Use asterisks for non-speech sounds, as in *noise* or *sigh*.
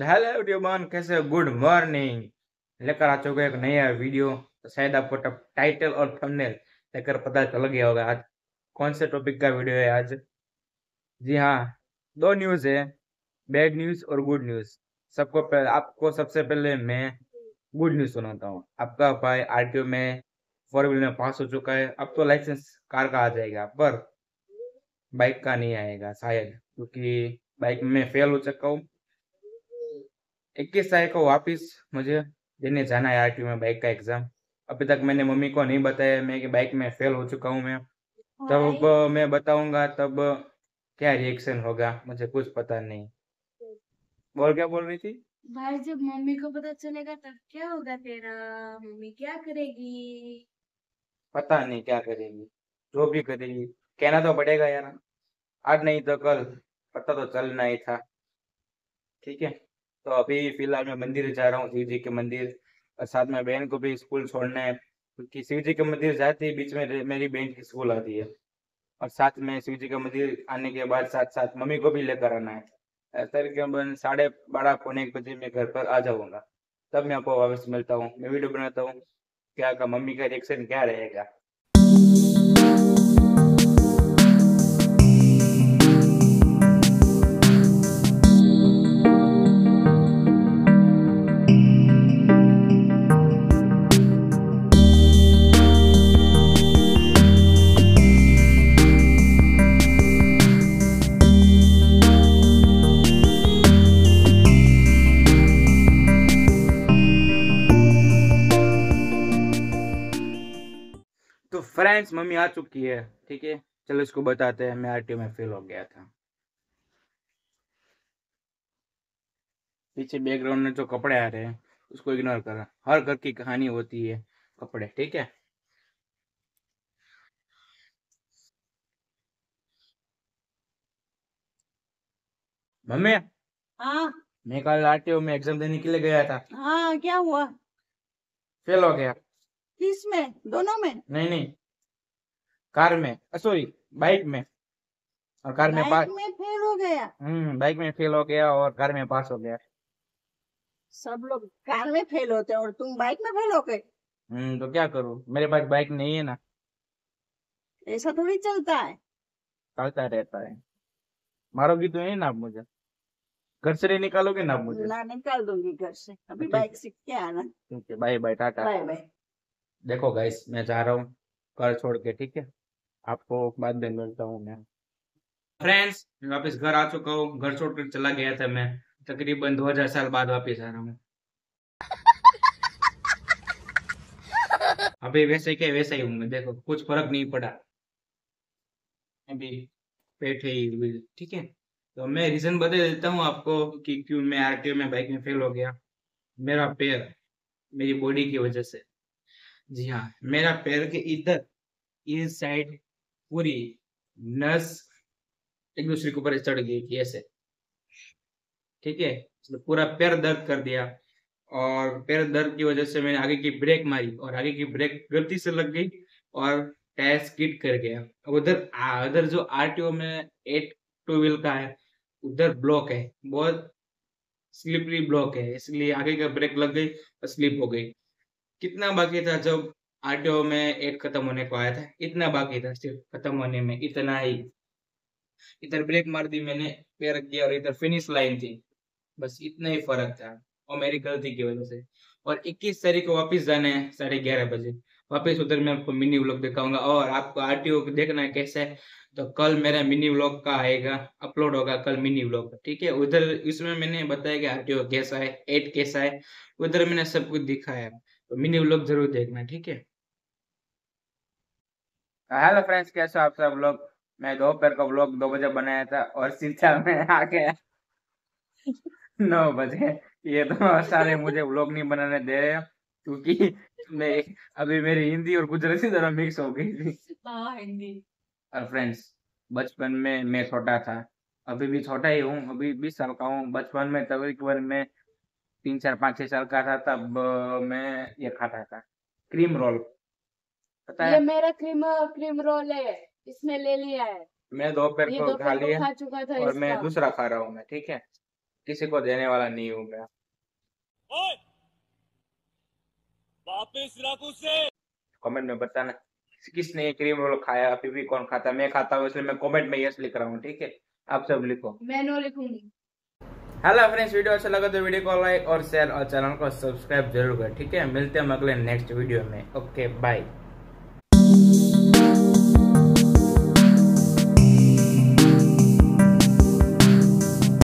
Hello everyone कैसे good morning लेकर आ चुके एक नया वीडियो तो शायद आपको टाइटल और थंबनेल लेकर पता चल गया होगा आज। कौन से टॉपिक का वीडियो है आज? जी हाँ दो न्यूज़ है बैड न्यूज़ और गुड न्यूज़ सबको आपको सबसे पहले मैं गुड न्यूज़ सुनाता हूँ। आपका भाई आरटीओ में फोर व्हीलर में पास हो चुका है। अब तो लाइसेंस कार का आ जाएगा, पर बाइक का नहीं आएगा शायद, क्योंकि बाइक में फेल हो चुका हूँ। इक्कीस तारीख को वापस मुझे देने जाना है आरटीओ में बाइक का एग्ज़ाम अभी तक मैंने मम्मी को नहीं बताया मैं कि बाइक में फेल हो चुका हूँ मैं। तब मैं बताऊँगा तब क्या रिएक्शन होगा मुझे कुछ पता नहीं। बोल क्या बोल रही थी? भाई जब मम्मी को पता चलेगा तब क्या होगा तेरा? मम्मी क्या करेगी? पता नहीं क्या करेगी जो भी करेगी। कहना तो पड़ेगा यार आज नहीं तो कल पता तो चलना ही था। ठीक है? तो अभी फ़िलहाल मैं मंदिर जा रहा हूँ शिव जी के मंदिर। और साथ में बहन को भी स्कूल छोड़ना है, क्योंकि शिव जी के मंदिर जाते ही बीच में मेरी बहन की स्कूल आती है। और साथ में शिव जी का मंदिर आने के बाद साथ साथ मम्मी को भी लेकर आना है। तकरीबन साढ़े बारह, पौने एक बजे मैं घर पर आ जाऊँगा। तब मैं आपको वापस मिलता हूँ। मैं वीडियो बनाता हूँ, क्या का मम्मी का रिएक्शन क्या रहेगा? तो फ्रेंड्स मम्मी आ चुकी है ठीक है? चलो इसको बताते हैं मैं आरटीओ में फेल हो गया था। पीछे बैकग्राउंड में जो कपड़े आ रहे हैं उसको इग्नोर करा। हर घर की कहानी होती है कपड़े ठीक है? मम्मी? हाँ। मैं कल आरटीओ में एग्ज़ाम देने के लिए गया था। हाँ क्या हुआ? फेल हो गया। किसमें? दोनों में? नहीं नहीं। कार में। सॉरी बाइक में। और कार में पास में फेल हो गया। हम्म बाइक में फेल हो गया और कार में पास हो गया। सब लोग कार में फेल होते हैं और तुम बाइक में फेल हो गए। हम्म तो क्या करूँ? मेरे पास बाइक नहीं है ना। ऐसा थोड़ी चलता है। चलता रहता है। मारोगी तो नहीं ना आप मुझे। घर से नहीं निकालोगे ना आप मुझे। ना निकाल दूँगी घर से। अभी बाइक सीख के आना। ठीक है bye bye tata. Bye bye देखो गाइस मैं जा रहा हूँ घर छोड़ के ठीक है? आपको बाद में मिलता हूँ मैं। फ्रेंड्स मैं वापस घर आ चुका हूँ घर छोड़ कर चला गया था मैं। तकरीबन 2000 साल बाद वापस आ रहा हूँ। *laughs* अभी वैसे के वैसे ही हूँ मैं देखो कुछ फ़र्क नहीं पड़ा। अभी बैठे ही ठीक है? तो मैं रीजन बता देता हूँ आपको कि क्यों मैं आरटीओ में बाइक में फेल हो गया। मेरा पैर मेरी बॉडी की वजह से। जी हाँ मेरा पैर के इधर, इस साइड पूरी नस एक दूसरे के ऊपर चढ़ गई थी ऐसे। ठीक है? तो पूरा पैर दर्द कर दिया और पैर दर्द की वजह से मैंने आगे की ब्रेक मारी और आगे की ब्रेक गलती से लग गई और टायर स्किड कर गया। उधर उधर जो आरटीओ में एट टू व्हील का है, उधर ब्लॉक है, बहुत स्लिपरी ब्लॉक है, इसलिए आगे का ब्रेक लग गई और स्लिप हो गई। कितना बाकी था जब आरटीओ में एट खत्म होने को आया था? इतना बाकी था सिर्फ़ खत्म होने में, इतना ही। इधर ब्रेक मार दी मैंने, पैर रख दिया और इधर फिनिश लाइन थी। बस इतना ही फ़र्क था और मेरी गलती की वजह से। और 21 तारीख को वापस जाना है साढ़े ग्यारह बजे। वापस उधर मैं आपको मिनी व्लॉग दिखाऊँगा और आपको आरटीओ देखना है कैसा है। तो कल मेरा मिनी व्लॉग का आएगा अपलोड होगा कल मिनी व्लॉग ठीक है? उधर इसमें मैंने बताया कि आरटीओ कैसा है एट कैसा है। उधर मैंने सब कुछ दिखाया। तो मिनी व्लॉग ज़रूर देखना ठीक है? हेलो फ्रेंड्स कैसे हो आप सब लोग? मैं दोपहर का व्लॉग दो बजे बनाया था और सीधा मैं आ गया। नौ बजे। ये तो सारे मुझे व्लॉग नहीं बनाने दे रहे क्योंकि मैं अभी मेरी हिंदी और गुजराती दोनों मिक्स हो गई थी। हाँ हिंदी। और फ्रेंड्स बचपन में मैं छोटा था। अभी भी छोटा ही हूँ अभी बीस साल का हूँ। बचपन में तकरीबन मैं तीन चार पाँच छह साल का था तब मैं ये खाता था। Cream roll. पता ये है मेरा क्रीम क्रीम रोल है। इसमें ले लिया है। मैं दोपहर ये को खा लिया खा चुका था और मैं दूसरा खा रहा हूँ मैं ठीक है? किसी को देने वाला नहीं हूँ मैं। कमेंट में बताना किसने ये क्रीम रोल खाया अभी भी कौन खाता? मैं खाता हूँ इसलिए मैं कमेंट में यस लिख रहा हूँ ठीक है? आप सब लिखो। मैं नो लिखूँगी। हेलो फ्रेंड्स वीडियो अच्छा लगा तो वीडियो को लाइक और शेयर और चैनल को सब्सक्राइब ज़रूर करें, ठीक है? मिलते हैं अगले नेक्स्ट वीडियो में। Okay bye